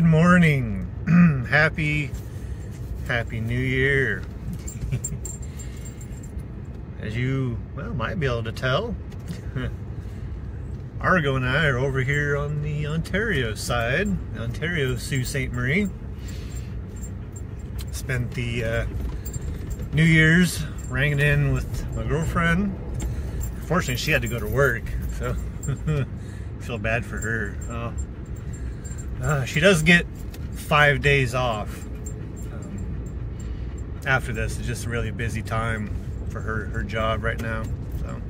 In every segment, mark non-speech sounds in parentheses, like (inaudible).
good morning. (clears throat) happy, happy new year. (laughs) As you, well, might be able to tell, (laughs) Argo and I are over here on the Ontario side, Ontario Sault Ste. Marie. Spent the uh, New Year's ranging in with my girlfriend. Fortunately, she had to go to work, so (laughs) feel bad for her. Oh. Uh, she does get five days off um, after this. It's just a really busy time for her, her job right now. So,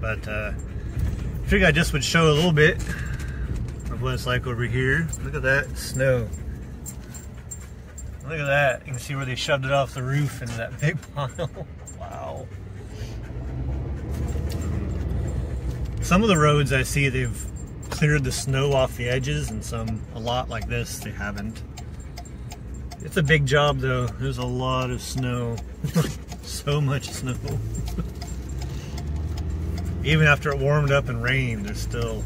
But uh, I figured I just would show a little bit of what it's like over here. Look at that snow. Look at that. You can see where they shoved it off the roof into that (laughs) big pile. wow. Some of the roads I see, they've cleared the snow off the edges and some, a lot like this, they haven't. It's a big job though. There's a lot of snow. (laughs) so much snow. (laughs) Even after it warmed up and rained, there's still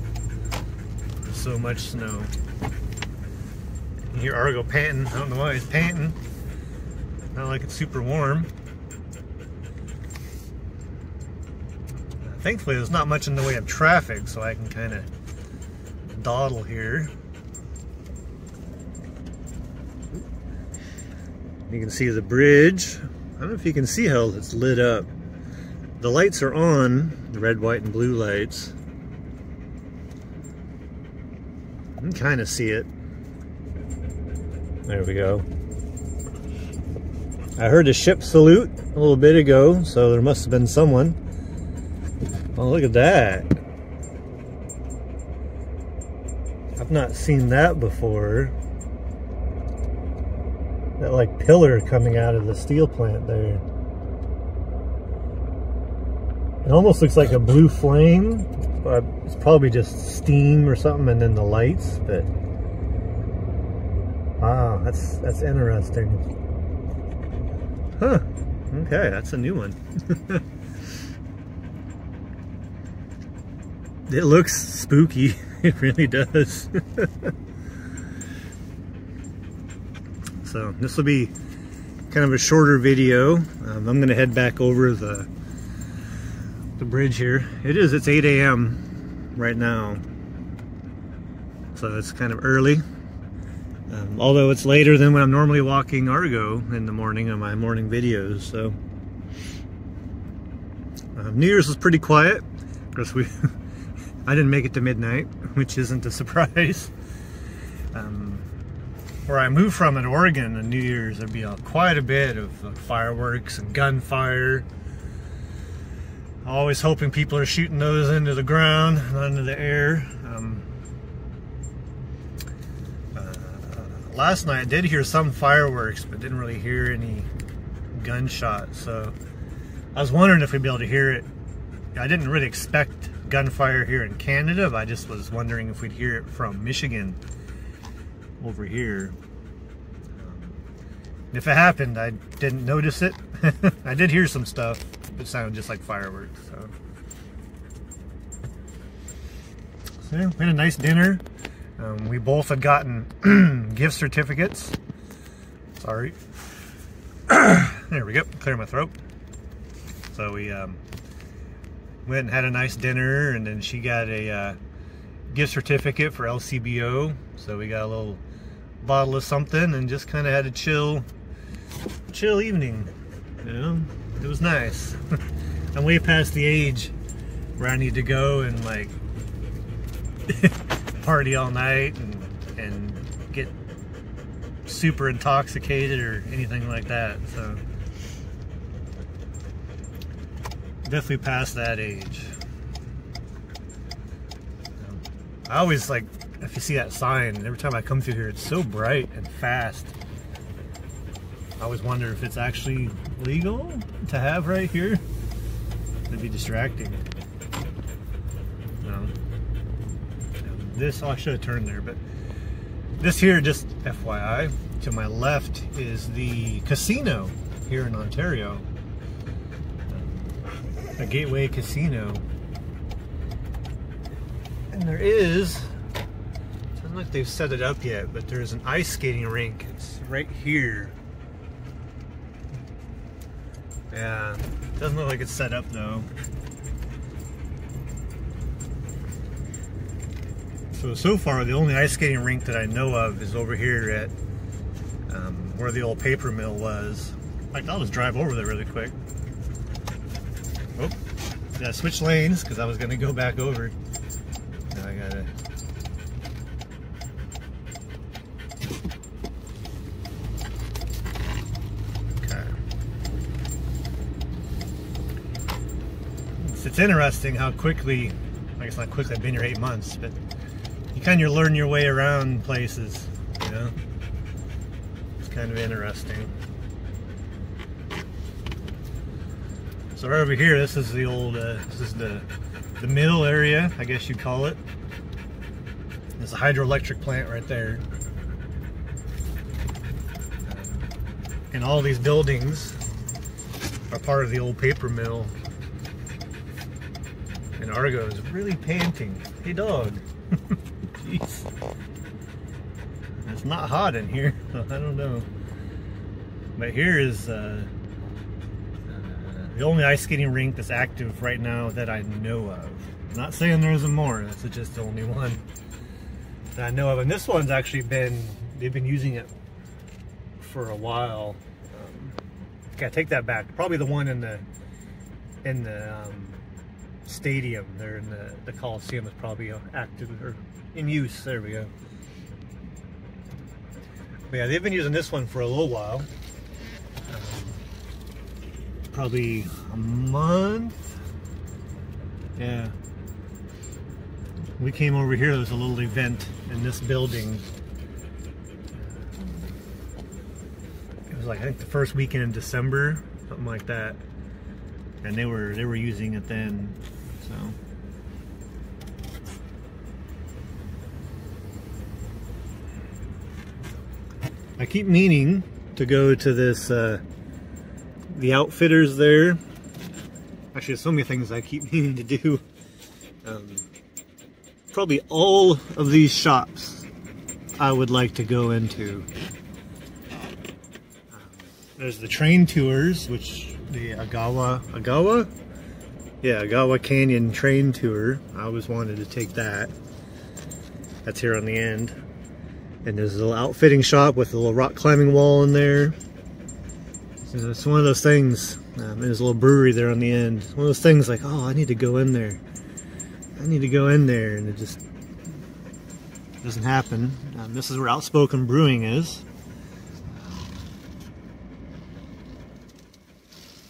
so much snow. You hear Argo panting. I don't know why he's panting. Not like it's super warm. Thankfully, there's not much in the way of traffic, so I can kind of dawdle here. You can see the bridge. I don't know if you can see how it's lit up. The lights are on, the red, white, and blue lights. You can kind of see it. There we go. I heard a ship salute a little bit ago, so there must have been someone. Oh, look at that. I've not seen that before. That like pillar coming out of the steel plant there. It almost looks like a blue flame, but it's probably just steam or something and then the lights, but wow, that's that's interesting. Huh. Okay, that's a new one. (laughs) it looks spooky. (laughs) (laughs) It really does. so this will be kind of a shorter video. Um, I'm gonna head back over the the bridge here. It is, it's 8 a.m. right now. So it's kind of early. Um, although it's later than when I'm normally walking Argo in the morning on my morning videos. So um, New Year's was pretty quiet. Of course, we (laughs) I didn't make it to midnight, (laughs) which isn't a surprise. (laughs) Um, where I moved from in Oregon on New Year's, there'd be a, quite a bit of uh, fireworks and gunfire. Always hoping people are shooting those into the ground, not into the air. Um, uh, last night I did hear some fireworks, but didn't really hear any gunshots. So I was wondering if we'd be able to hear it. I didn't really expect gunfire here in Canada, but I just was wondering if we'd hear it from Michigan over here. Um, if it happened, I didn't notice it. (laughs) I did hear some stuff. It sounded just like fireworks. So, so yeah, we had a nice dinner. Um, we both had gotten (clears throat) gift certificates. Sorry. (clears throat) there we go. Clear my throat. So we um, went and had a nice dinner, and then she got a uh, gift certificate for LCBO. So we got a little bottle of something, and just kind of had a chill, chill evening. You know, it was nice. (laughs) I'm way past the age where I need to go and like (laughs) party all night and and get super intoxicated or anything like that. So. Definitely past that age. I always like, if you see that sign, every time I come through here, it's so bright and fast. I always wonder if it's actually legal to have right here. It'd be distracting. No. This, oh, I should have turned there, but this here, just FYI, to my left is the casino here in Ontario a Gateway Casino. And there is, don't know if they've set it up yet, but there's an ice skating rink. It's right here. Yeah, doesn't look like it's set up though. So, so far, the only ice skating rink that I know of is over here at um, where the old paper mill was. In fact, I'll just drive over there really quick. Yeah, switch lanes because I was going to go back over. Now I gotta. Okay. It's, it's interesting how quickly, I guess not quickly, I've been here eight months, but you kind of learn your way around places, you know? It's kind of interesting. So right over here, this is the old, uh, this is the, the mill area, I guess you'd call it. There's a hydroelectric plant right there. And all these buildings are part of the old paper mill. And Argo is really panting. Hey dog. (laughs) Jeez. It's not hot in here, (laughs) I don't know. But here is uh, the only ice skating rink that's active right now that I know of. I'm not saying there isn't more, that's just the only one that I know of. And this one's actually been, they've been using it for a while. Um, okay, I take that back. Probably the one in the, in the um, stadium there in the, the Coliseum is probably active or in use. There we go. But yeah, they've been using this one for a little while. Probably a month. Yeah. We came over here, there was a little event in this building. It was like I think the first weekend in December, something like that. And they were they were using it then. So I keep meaning to go to this, uh, the outfitters there. Actually, so many things I keep (laughs) meaning to do. Um, probably all of these shops I would like to go into. Um, there's the train tours, which the Agawa, Agawa? Yeah, Agawa Canyon train tour. I always wanted to take that. That's here on the end. And there's a little outfitting shop with a little rock climbing wall in there. So it's one of those things. Um, there's a little brewery there on the end. One of those things like, oh, I need to go in there. I need to go in there, and it just doesn't happen. Um, this is where Outspoken Brewing is.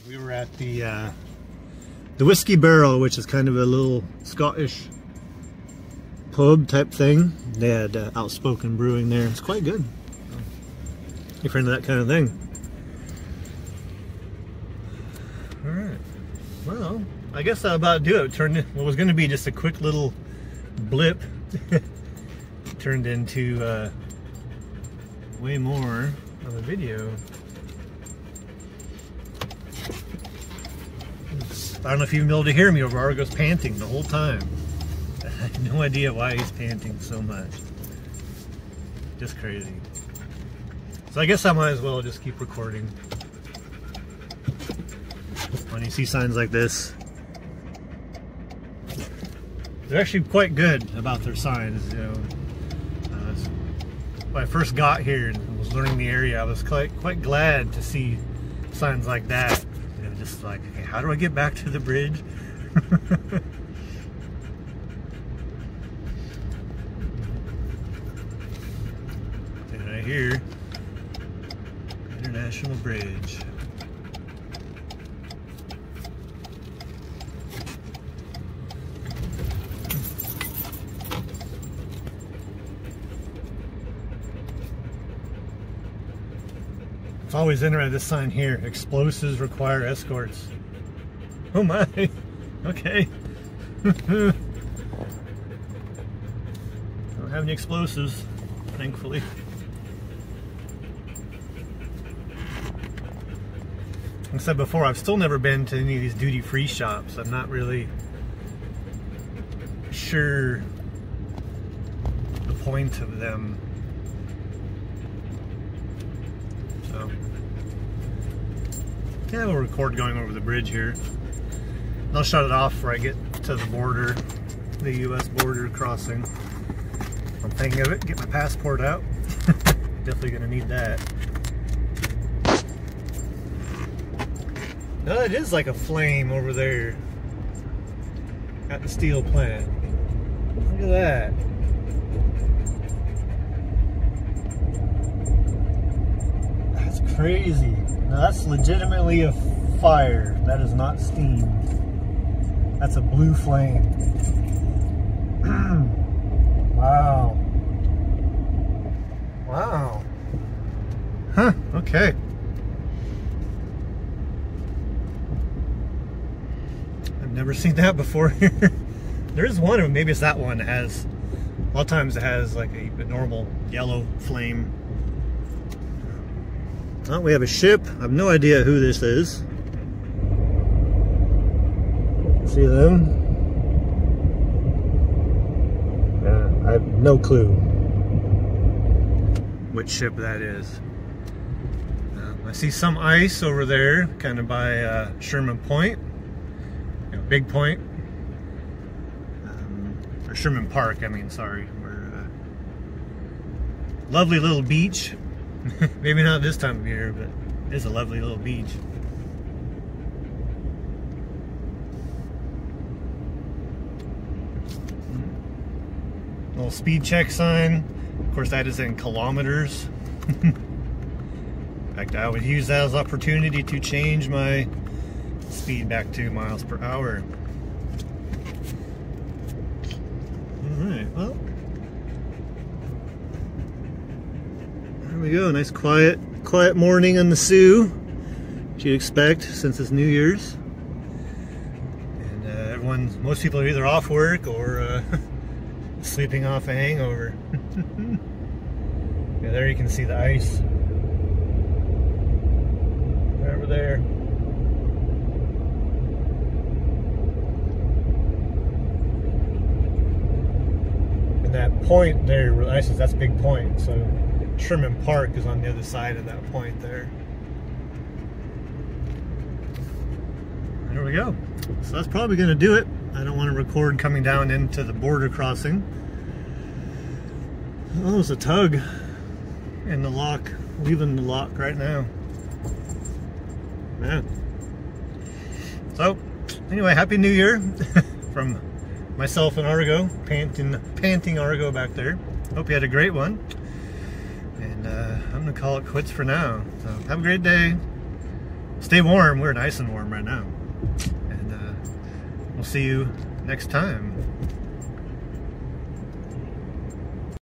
We were at the uh, the Whiskey Barrel, which is kind of a little Scottish pub type thing. They had uh, outspoken brewing there. It's quite good. If you're into that kind of thing. Well, I guess that about do it. Turned what was going to be just a quick little blip (laughs) turned into uh, way more of a video. I don't know if you've been able to hear me over Argo's panting the whole time. (laughs) I have no idea why he's panting so much. Just crazy. So I guess I might as well just keep recording. When you see signs like this, they're actually quite good about their signs. You know, uh, when I first got here and was learning the area, I was quite quite glad to see signs like that. You know, just like, okay, how do I get back to the bridge? (laughs) And right here, International Bridge. It's always interesting, this sign here, explosives require escorts. Oh my, (laughs) okay. (laughs) Don't have any explosives, thankfully. Like I said before, I've still never been to any of these duty-free shops. I'm not really sure the point of them. Yeah, we'll record going over the bridge here. I'll shut it off before I get to the border, the U.S. border crossing. I'm thinking of it, get my passport out. (laughs) Definitely gonna need that. No, it is like a flame over there at the steel plant. Look at that. That's crazy. Now that's legitimately a fire. That is not steam. That's a blue flame. (clears throat) wow. Wow. Huh, okay. I've never seen that before here. (laughs) there is one them, maybe it's that one that has, a lot of times it has like a, a normal yellow flame. We have a ship. I have no idea who this is. See them? Uh, I have no clue which ship that is. Um, I see some ice over there, kind of by uh, Sherman Point, you know, Big Point, um, or Sherman Park. I mean, sorry. We're uh, lovely little beach. (laughs) Maybe not this time of year, but it's a lovely little beach. Little speed check sign. Of course, that is in kilometers. (laughs) in fact, I would use that as opportunity to change my speed back to miles per hour. All right, well, there we go. A nice quiet, quiet morning on the Soo, What you'd expect since it's New Year's. And uh, everyone, most people are either off work or uh, (laughs) sleeping off a hangover. (laughs) yeah, there you can see the ice. Right over there. And that point there, ice is that's big point. So Sherman Park is on the other side of that point there. There we go. So that's probably going to do it. I don't want to record coming down into the border crossing. Oh, there's a tug in the lock, leaving the lock right now. Man. So, anyway, Happy New Year (laughs) from myself and Argo, panting, panting Argo back there. Hope you had a great one. I'm to call it quits for now. So, have a great day. Stay warm. We're nice and warm right now. And uh, we'll see you next time.